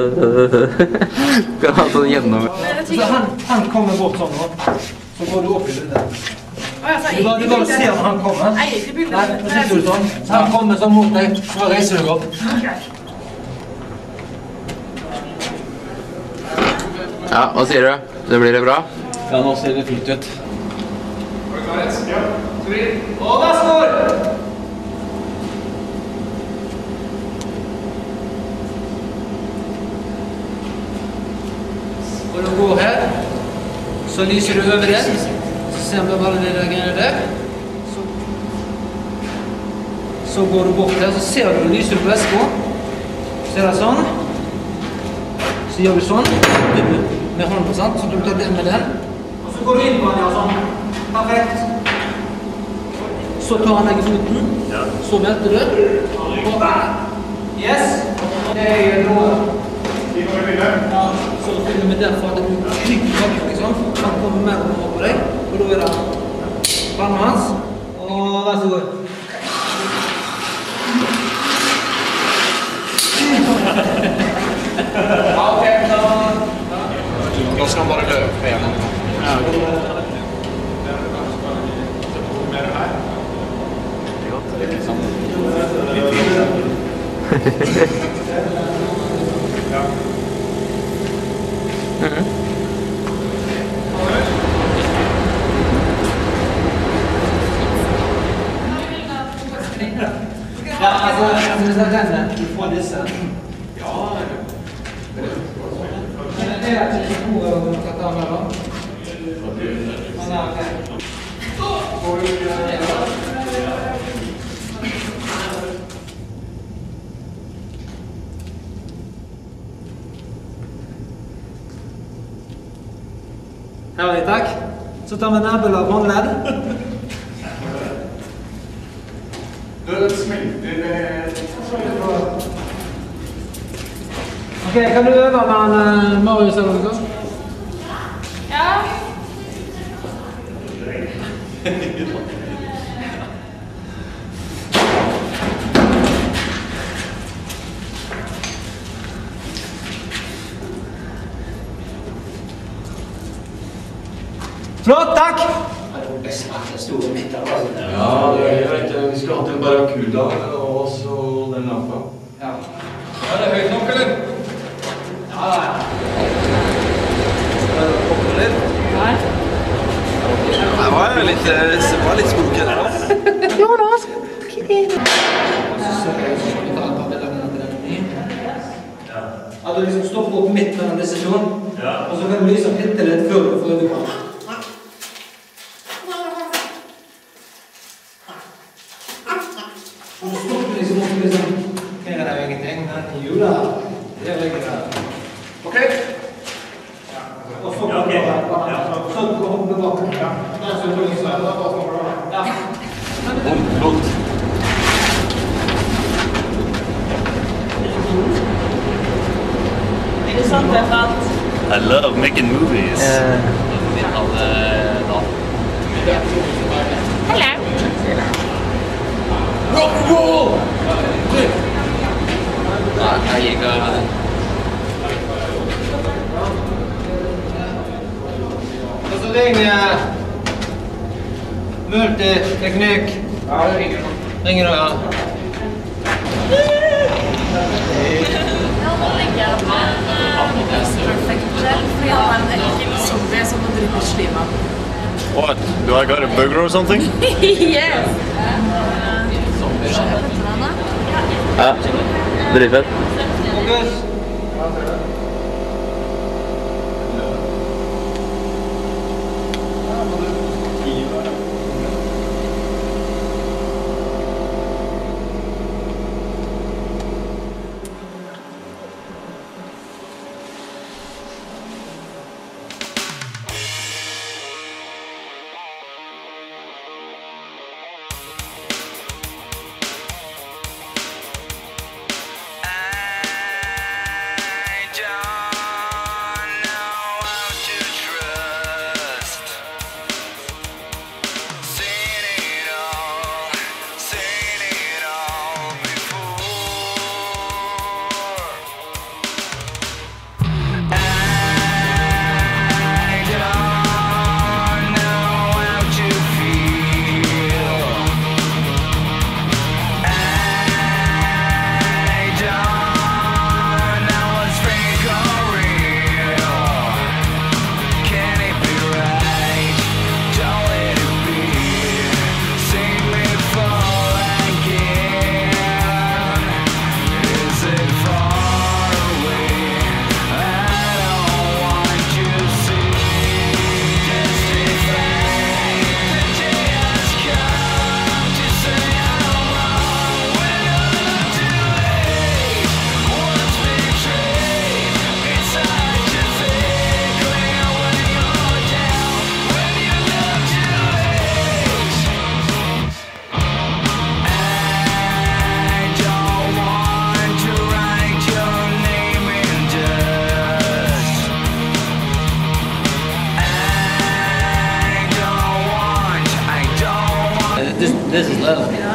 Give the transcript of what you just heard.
Skal ha sånn gjennom... Så han, han kommer bort sånn nå. Så går du opp i bildet. Du bare, du bare ser når han kommer. Nei, nå sitter du sånn. Han kommer sånn mot deg. Så reiser du deg opp. Ja, hva sier du? Det blir det bra? Ja, nå ser det fint ut. Og da så god! Når du går her, så lyser du over den. Så ser vi bare de der greiene der. Så, så går du bort der, så ser du, lyser du på veska. Ser du sånn? Så gjør du sånn med hånda, sant? så du tar den med den. Og så går du inn på den, ja, sånn. Perfekt. Så tar han deg i foten. Så velter du. Og Yes. Det er noe. Ja, så til og med derfor at du trykker bak, liksom. Han kommer mer over på deg. Og da er det panna hans. Og vær så god. Ja, ok, da... Nå skal han bare løpe igjennom. Ja, altså, hvis jeg renner fra disse. Men det er ikke hvor man skal ta med da. Men ja, ok. Herlig, takk. Så tar vi nabel av håndledd. Det smelter med Ok, kan du øve med han, eh, Marius eller noe? Ja. Flott, takk! Ja, jeg vet ikke. Vi skulle hatt en barracuda og så den lampa. Ja. Er det høyt nok, eller? Ja, ja. Hoppe litt? Nei. Det var jo litt, det var litt spooky der. Så ser jeg så skal vi ta et par bilder med den. At du liksom stopper opp midt mellom disse to, og så kan du liksom hitte litt før du får øye på. Og så stopper liksom opp liksom Her er det jo ingenting, men jo da. Det ligger der. Ok? Og så går du bare. Så går du hoppe bak. Ja. Der så du liksom. Ja. Vondt. Er det sant det er falt? I love making movies. Jeg gikk av... Og så jeg multiteknikk. Ja, det ringer nå. Ringer nå, ja. Nå ligger jeg med en perfect gel, fordi han er en ekkel zombie som må drikke slim av. What? Do I got a burger or something? yes! Ja, dritfett. Fokus. This is love.